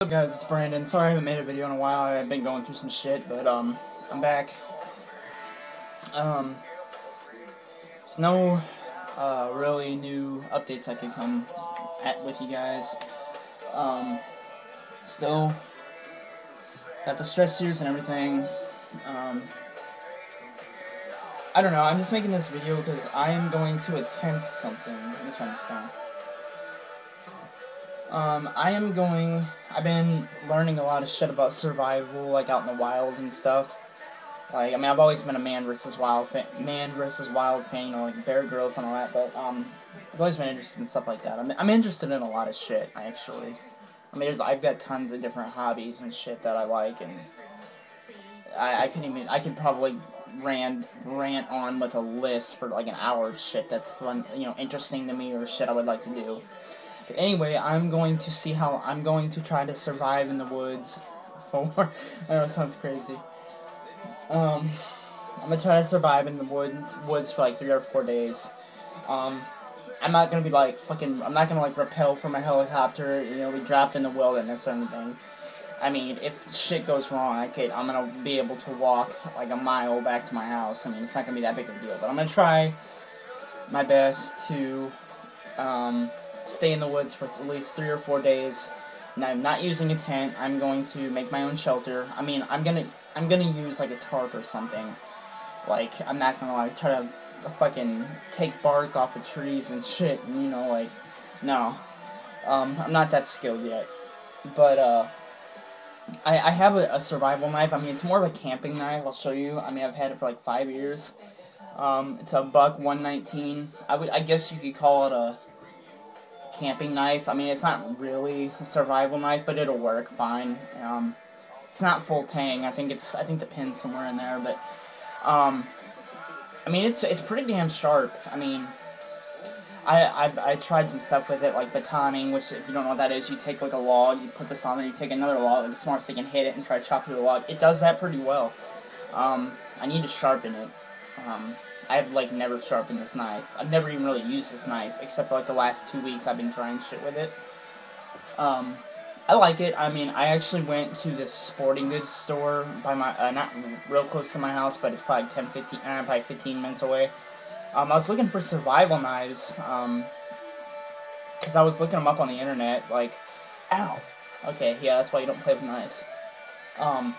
What's up guys, it's Brandon. Sorry I haven't made a video in a while. I've been going through some shit, but um, I'm back. Um, there's no uh, really new updates I could come at with you guys. Um, still got the stretch and everything. Um, I don't know. I'm just making this video because I am going to attempt something. Let me turn this down. Um, I am going, I've been learning a lot of shit about survival, like out in the wild and stuff. Like, I mean, I've always been a man versus wild fan, man versus wild fan, you know, like Bear Grylls and all that, but, um, I've always been interested in stuff like that. I'm, I'm interested in a lot of shit, actually. I mean, there's, I've got tons of different hobbies and shit that I like, and I, I couldn't even, I could probably rant, rant on with a list for like an hour of shit that's fun, you know, interesting to me or shit I would like to do. Anyway, I'm going to see how I'm going to try to survive in the woods for. I know it sounds crazy. Um, I'm gonna try to survive in the woods woods for like three or four days. Um, I'm not gonna be like fucking. I'm not gonna like rappel from a helicopter. You know, be dropped in the wilderness or anything. I mean, if shit goes wrong, I could, I'm gonna be able to walk like a mile back to my house. I mean, it's not gonna be that big of a deal, but I'm gonna try my best to um, stay in the woods for at least three or four days. And I'm not using a tent. I'm going to make my own shelter. I mean, I'm gonna I'm gonna use like a tarp or something. Like I'm not gonna like try to fucking take bark off of trees and shit. And, you know, like no, um, I'm not that skilled yet. But uh, I I have a, a survival knife. I mean, it's more of a camping knife. I'll show you. I mean, I've had it for like five years. Um, it's a buck 119. I would I guess you could call it a camping knife. I mean, it's not really a survival knife, but it'll work fine. Um, it's not full tang. I think it's I think the pin's somewhere in there, but um, I mean, it's it's pretty damn sharp. I mean, I I I tried some stuff with it like batoning, which if you don't know what that is, you take like a log, you put this on, and you take another log, like a smart stick, and hit it and try to chop through the log. It does that pretty well. Um, I need to sharpen it. Um, I've like never sharpened this knife. I've never even really used this knife, except for like the last two weeks I've been trying shit with it. Um, I like it. I mean, I actually went to this sporting goods store by my, uh, not real close to my house, but it's probably 10, 15, uh, probably 15 minutes away. Um, I was looking for survival knives, um, because I was looking them up on the internet, like, ow. Okay, yeah, that's why you don't play with knives. Um,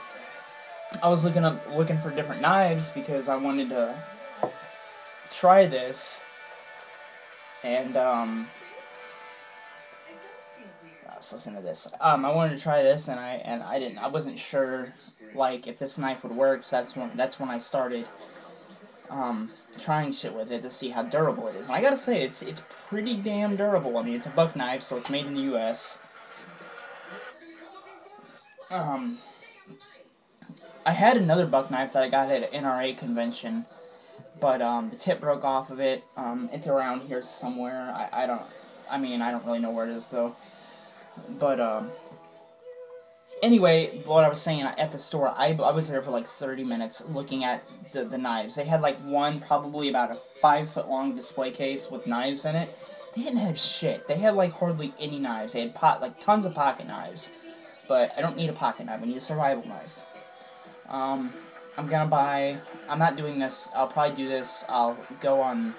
I was looking up, looking for different knives because I wanted to try this, and um, let's listen to this. Um, I wanted to try this, and I and I didn't. I wasn't sure, like, if this knife would work. So that's when that's when I started um, trying shit with it to see how durable it is. And I gotta say, it's it's pretty damn durable. I mean, it's a buck knife, so it's made in the U.S. Um, I had another buck knife that I got at an NRA convention but um, the tip broke off of it. Um, it's around here somewhere. I, I don't. I mean, I don't really know where it is though. But um, anyway, what I was saying at the store, I, I was there for like 30 minutes looking at the, the knives. They had like one probably about a five foot long display case with knives in it. They didn't have shit. They had like hardly any knives. They had pot like tons of pocket knives. But I don't need a pocket knife. I need a survival knife. Um, I'm gonna buy. I'm not doing this. I'll probably do this. I'll go on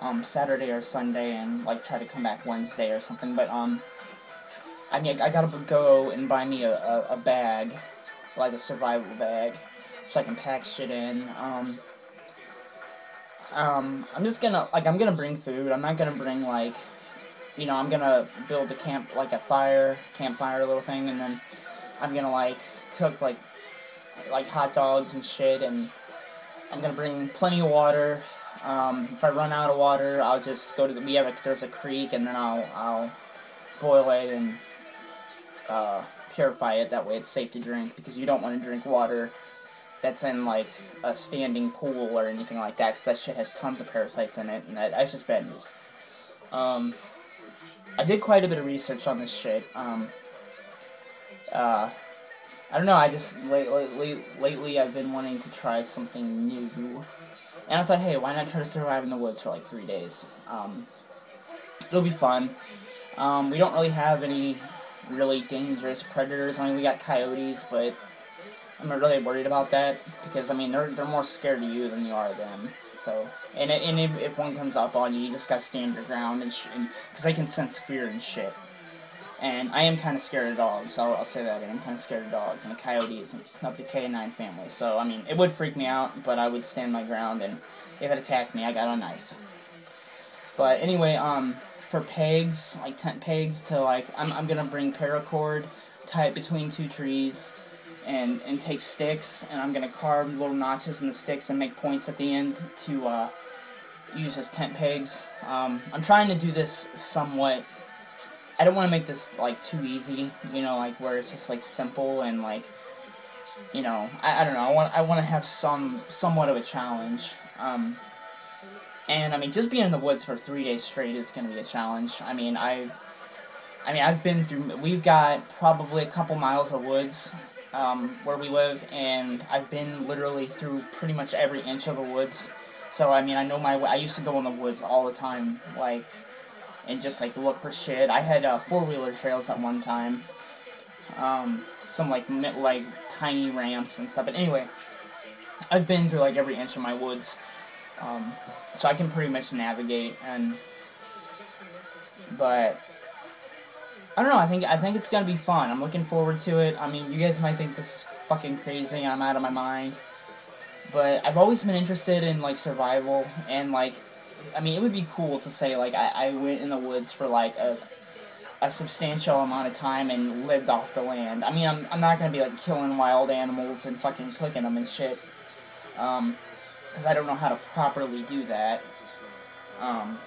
um, Saturday or Sunday and like try to come back Wednesday or something. But um, I mean, I gotta go and buy me a, a, a bag, like a survival bag, so I can pack shit in. Um, um, I'm just gonna like I'm gonna bring food. I'm not gonna bring like, you know, I'm gonna build a camp like a fire, campfire little thing, and then I'm gonna like cook like like hot dogs and shit, and I'm gonna bring plenty of water. Um, if I run out of water, I'll just go to the. We have a there's a creek, and then I'll I'll boil it and uh, purify it. That way, it's safe to drink because you don't want to drink water that's in like a standing pool or anything like that because that shit has tons of parasites in it, and that, that's just bad news. Um, I did quite a bit of research on this shit. Um, uh, I don't know, I just, lately, lately I've been wanting to try something new. And I thought, hey, why not try to survive in the woods for like three days? Um, it'll be fun. Um, we don't really have any really dangerous predators. I mean, we got coyotes, but I'm not really worried about that because I mean they're they're more scared of you than you are of them. So and and if, if one comes up on you, you just gotta stand your ground and because they can sense fear and shit. And I am kind of scared of dogs. I'll, I'll say that. I am kind of scared of dogs and a coyote is of the canine family. So I mean, it would freak me out, but I would stand my ground. And if it attacked me, I got a knife. But anyway, um, for pegs, like tent pegs, to like, I'm I'm gonna bring paracord, tie it between two trees, and and take sticks, and I'm gonna carve little notches in the sticks and make points at the end to uh, use as tent pegs. Um, I'm trying to do this somewhat I don't want to make this like too easy, you know, like where it's just like simple and like, you know, I, I don't know. I want I want to have some somewhat of a challenge. Um, and I mean, just being in the woods for three days straight is going to be a challenge. I mean, I, I mean, I've been through. We've got probably a couple miles of woods um, where we live, and I've been literally through pretty much every inch of the woods. So I mean, I know my. I used to go in the woods all the time, like and just like look for shit. I had uh, four wheeler trails at one time, um, some like like tiny ramps and stuff. But anyway, I've been through like every inch of my woods, um, so I can pretty much navigate. And but I don't know. I think I think it's gonna be fun. I'm looking forward to it. I mean, you guys might think this is fucking crazy. I'm out of my mind. But I've always been interested in like survival and like I mean, it would be cool to say like I, I went in the woods for like a a substantial amount of time and lived off the land. I mean, I'm, I'm not gonna be like killing wild animals and fucking cooking them and shit, um, because I don't know how to properly do that. Um,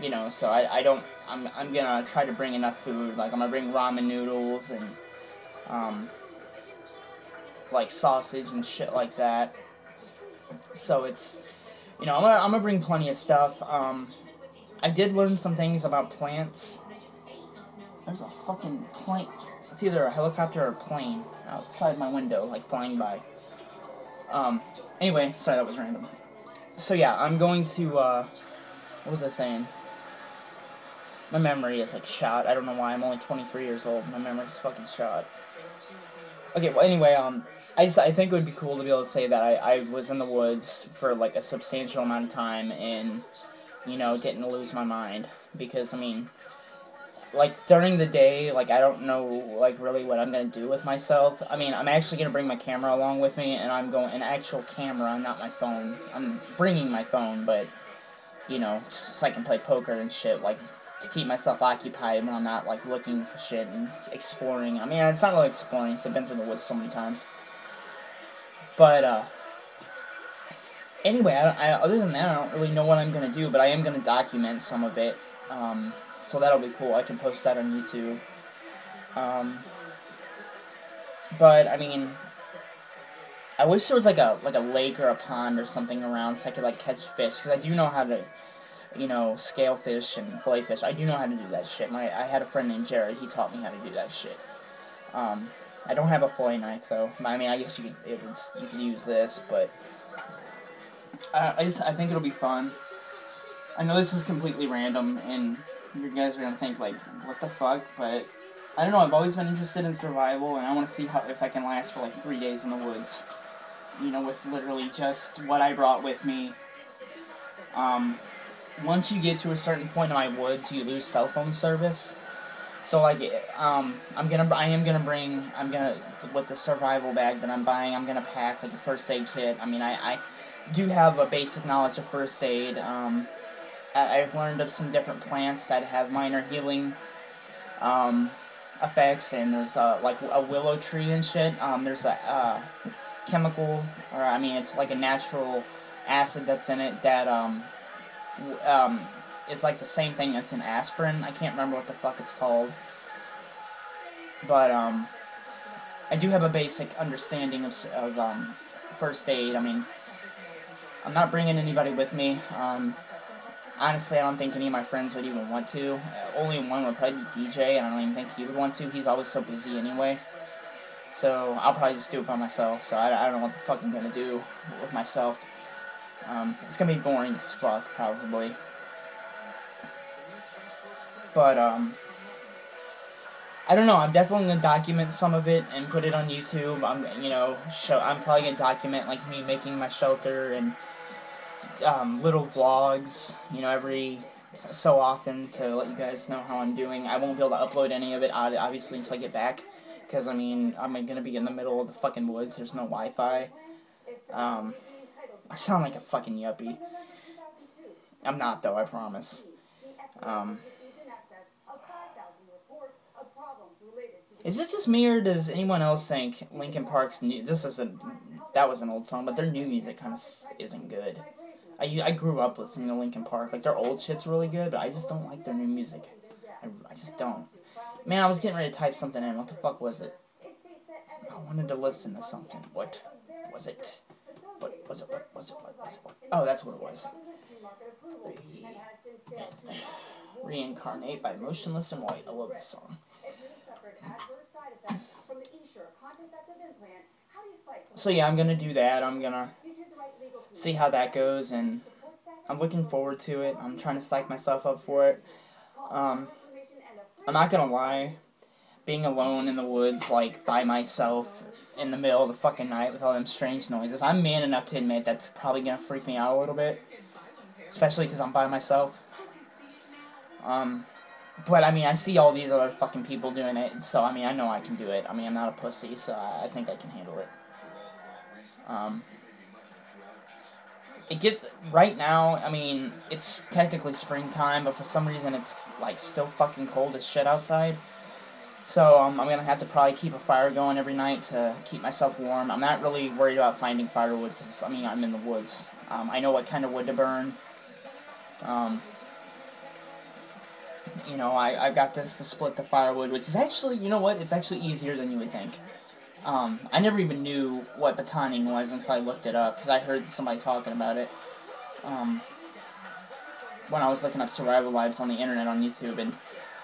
you know, so I, I don't. I'm I'm gonna try to bring enough food. Like I'm gonna bring ramen noodles and um, like sausage and shit like that. So it's you know, I'm gonna, I'm gonna bring plenty of stuff. Um, I did learn some things about plants. There's a fucking plane. It's either a helicopter or a plane outside my window, like flying by. Um, anyway, sorry, that was random. So yeah, I'm going to, uh, what was I saying? My memory is like shot. I don't know why. I'm only 23 years old. My memory is fucking shot. Okay, well, anyway, um, I just, I think it would be cool to be able to say that I, I was in the woods for like a substantial amount of time and you know didn't lose my mind because I mean like during the day like I don't know like really what I'm gonna do with myself. I mean I'm actually gonna bring my camera along with me and I'm going an actual camera, not my phone. I'm bringing my phone, but you know so I can play poker and shit like to keep myself occupied when I'm not like looking for shit and exploring. I mean it's not really exploring. Cause I've been through the woods so many times. But, uh, anyway, I, I, other than that, I don't really know what I'm going to do, but I am going to document some of it. Um, so that'll be cool. I can post that on YouTube. Um, but, I mean, I wish there was like a like a lake or a pond or something around so I could like catch fish because I do know how to, you know, scale fish and fillet fish. I do know how to do that shit. My I had a friend named Jared. He taught me how to do that shit. Um, I don't have a fillet knife though. I mean, I guess you could it would, you could use this, but I, I just I think it'll be fun. I know this is completely random, and you guys are gonna think like, what the fuck? But I don't know. I've always been interested in survival, and I want to see how if I can last for like three days in the woods. You know, with literally just what I brought with me. Um, once you get to a certain point in my woods, you lose cell phone service. So like, um, I'm gonna, I am gonna bring, I'm gonna, with the survival bag that I'm buying, I'm gonna pack like a first aid kit. I mean, I, I do have a basic knowledge of first aid. Um, I, have learned of some different plants that have minor healing, um, effects, and there's uh, like a willow tree and shit. Um, there's a uh, chemical, or I mean, it's like a natural acid that's in it that um, um, is like the same thing that's in aspirin. I can't remember what the fuck it's called. But, um, I do have a basic understanding of, of um, first aid. I mean, I'm not bringing anybody with me. Um, honestly, I don't think any of my friends would even want to. Only one would probably be DJ, and I don't even think he would want to. He's always so busy anyway. So I'll probably just do it by myself. So I, I don't know what the fuck I'm gonna do with myself. Um, it's gonna be boring as fuck, probably. But, um, I don't know. I'm definitely gonna document some of it and put it on YouTube. I'm, you know, show. I'm probably gonna document like me making my shelter and um, little vlogs. You know, every so often to let you guys know how I'm doing. I won't be able to upload any of it obviously until I get back, because I mean I'm gonna be in the middle of the fucking woods. There's no Wi-Fi. Um, I sound like a fucking yuppie. I'm not though. I promise. Um, Is it just me, or does anyone else think Linkin Park's new? This is a that was an old song, but their new music kind of isn't good. I I grew up listening to Linkin Park. Like their old shit's really good, but I just don't like their new music. I, I just don't. Man, I was getting ready to type something in. What the fuck was it? I wanted to listen to something. What was it? What it? What it? What it? Oh, that's what it was. Re- Reincarnate by Motionless in White. I love this song. So yeah, I'm gonna do that. I'm gonna see how that goes, and I'm looking forward to it. I'm trying to psych myself up for it. Um, I'm not gonna lie, being alone in the woods, like by myself in the middle of the fucking night with all them strange noises, I'm man enough to admit that's probably gonna freak me out a little bit, especially because I'm by myself. Um, but I mean, I see all these other fucking people doing it, so I mean, I know I can do it. I mean, I'm not a pussy, so I think I can handle it. Um, it gets right now. I mean, it's technically springtime, but for some reason, it's like still fucking cold as shit outside. So um, I'm gonna have to probably keep a fire going every night to keep myself warm. I'm not really worried about finding firewood because I mean I'm in the woods. Um, I know what kind of wood to burn. Um, you know, I, I got this to split the firewood, which is actually, you know what, it's actually easier than you would think. Um, I never even knew what batoning was until I looked it up, because I heard somebody talking about it. Um, when I was looking up survival lives on the internet on YouTube, and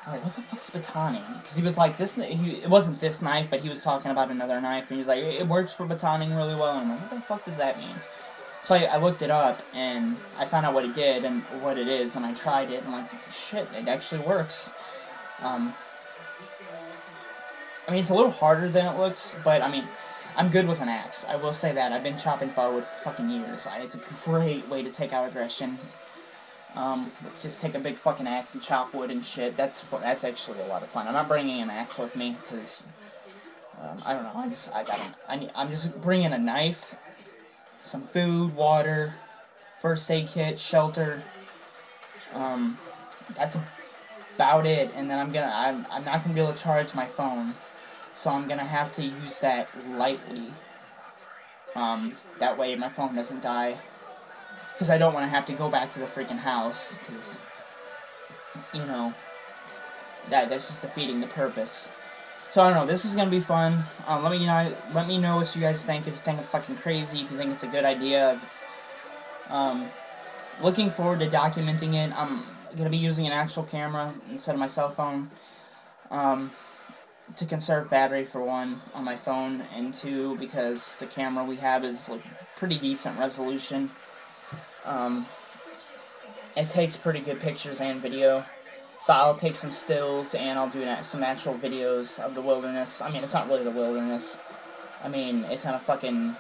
I was like, what the fuck's batoning? Because he was like, this, he, it wasn't this knife, but he was talking about another knife, and he was like, it works for batoning really well, and I'm like, what the fuck does that mean? So I, I, looked it up and I found out what it did and what it is, and I tried it, and like, shit, it actually works. Um, I mean, it's a little harder than it looks, but I mean, I'm good with an axe. I will say that. I've been chopping firewood for fucking years. It's a great way to take out aggression. Um, let's just take a big fucking axe and chop wood and shit. That's that's actually a lot of fun. I'm not bringing an axe with me because um, I don't know. I just I got I need, I'm just bringing a knife some food, water, first aid kit, shelter. Um, that's about it. And then I'm gonna I'm I'm not gonna be able to charge my phone, so I'm gonna have to use that lightly. Um, that way my phone doesn't die. Because I don't want to have to go back to the freaking house. Because, you know, that that's just defeating the purpose. So I don't know. This is gonna be fun. Um, let me you know. Let me know what you guys think. If you think I'm fucking crazy, if you think it's a good idea. um, looking forward to documenting it. I'm gonna be using an actual camera instead of my cell phone. Um, to conserve battery for one on my phone, and two because the camera we have is like pretty decent resolution. Um, it takes pretty good pictures and video. So I'll take some stills and I'll do some actual videos of the wilderness. I mean, it's not really the wilderness. I mean, it's kind of fucking,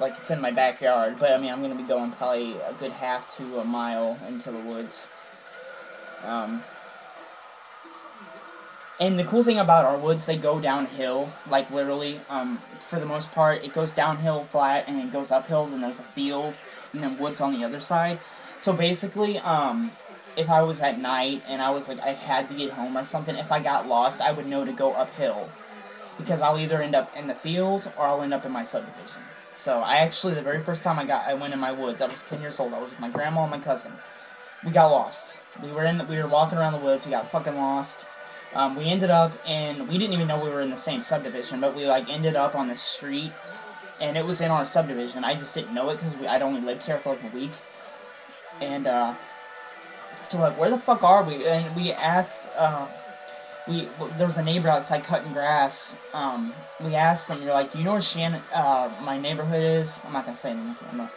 like, it's in my backyard. But, I mean, I'm going to be going probably a good half to a mile into the woods. Um, and the cool thing about our woods, they go downhill, like, literally. Um, for the most part, it goes downhill flat and it goes uphill, and there's a field, and then woods on the other side. So basically, um, if I was at night and I was like I had to get home or something, if I got lost, I would know to go uphill because I'll either end up in the field or I'll end up in my subdivision. So I actually the very first time I got I went in my woods. I was ten years old. I was with my grandma and my cousin. We got lost. We were in the, we were walking around the woods. We got fucking lost. Um, we ended up in we didn't even know we were in the same subdivision, but we like ended up on the street, and it was in our subdivision. I just didn't know it because I'd only lived here for like a week, and uh, so like, where the fuck are we? And we asked, uh, we there was a neighbor outside cutting grass. Um, we asked them. you're like, do you know where Shannon, uh, my neighborhood is? I'm not gonna say anything.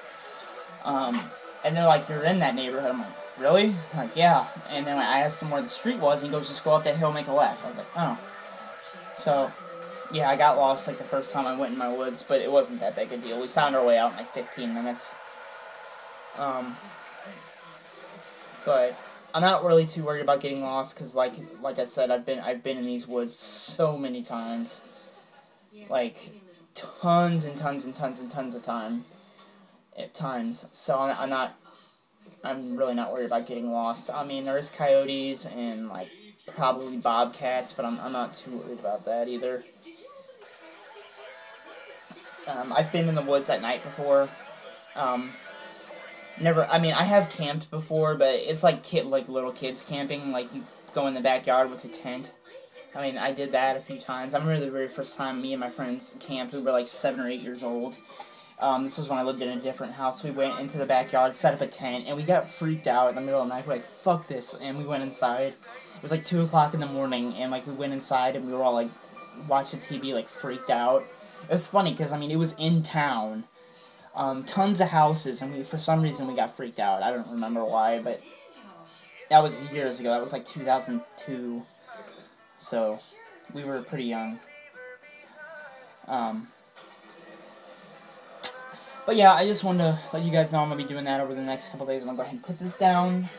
Um, and they're like, you're in that neighborhood. I'm like, really? Like, yeah. And then I asked him where the street was, and he goes, just go up that hill, make a left. I was like, oh. So, yeah, I got lost like the first time I went in my woods, but it wasn't that big a deal. We found our way out in like 15 minutes. Um, but I'm not really too worried about getting lost because, like, like I said, I've been I've been in these woods so many times, like tons and tons and tons and tons of time, at times. So I'm, I'm not, I'm really not worried about getting lost. I mean, there's coyotes and like probably bobcats, but I'm I'm not too worried about that either. Um, I've been in the woods at night before. Um, never. I mean, I have camped before, but it's like kid, like little kids camping. Like you go in the backyard with a tent. I mean, I did that a few times. I remember the very first time me and my friends camped. We were like seven or eight years old. Um, this was when I lived in a different house. We went into the backyard, set up a tent, and we got freaked out in the middle of the night. We're like, "Fuck this!" And we went inside. It was like two o'clock in the morning, and like we went inside, and we were all like, watching TV, like freaked out. It was funny because I mean, it was in town um, tons of houses, and we for some reason we got freaked out. I don't remember why, but that was years ago. That was like 2002, so we were pretty young. Um, but yeah, I just wanted to let you guys know I'm gonna be doing that over the next couple days. I'm gonna go ahead and put this down.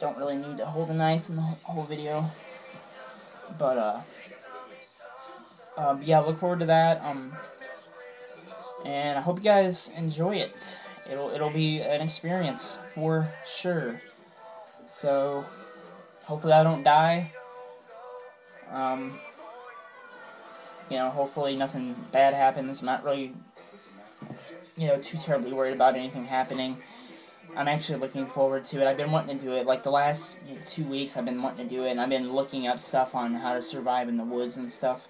Don't really need to hold a knife in the whole video, but uh, um, yeah, look forward to that. Um and I hope you guys enjoy it. It'll it'll be an experience for sure. So hopefully I don't die. Um, you know, hopefully nothing bad happens. I'm not really, you know, too terribly worried about anything happening. I'm actually looking forward to it. I've been wanting to do it. Like the last two weeks, I've been wanting to do it, and I've been looking up stuff on how to survive in the woods and stuff.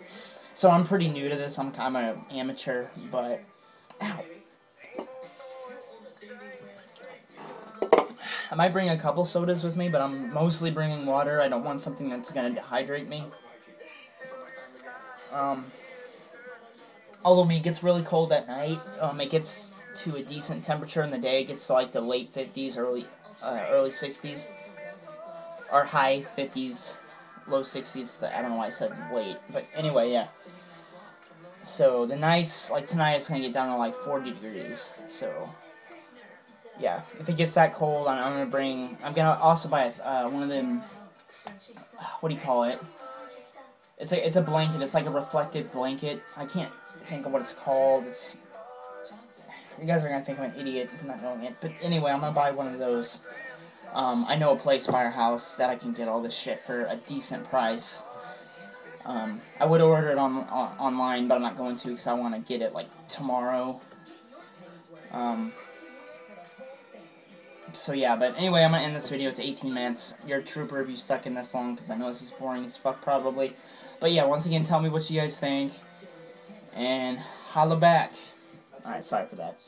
So I'm pretty new to this. I'm kind of an amateur, but Ow. I might bring a couple sodas with me, but I'm mostly bringing water. I don't want something that's going to dehydrate me. Um, although when it gets really cold at night, um, it gets to a decent temperature in the day. It gets to like the late 50s, early uh, early 60s, or high 50s, low 60s. I don't know why I said late, but anyway, yeah. So the nights, like tonight, it's gonna get down to like 40 degrees. So yeah, if it gets that cold, I'm, I'm gonna bring. I'm gonna also buy uh, one of them. What do you call it? It's a it's a blanket. It's like a reflective blanket. I can't think of what it's called. It's you guys are gonna think I'm an idiot for not knowing it. But anyway, I'm gonna buy one of those. Um, I know a place by our house that I can get all this shit for a decent price. Um, I would order it on, on online, but I'm not going to because I want to get it like tomorrow. Um, so yeah, but anyway, I'm gonna end this video. It's 18 minutes. You're a trooper if you stuck in this long because I know this is boring as fuck probably. But yeah, once again, tell me what you guys think, and holla back. Alright, sorry for that.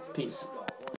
Peace.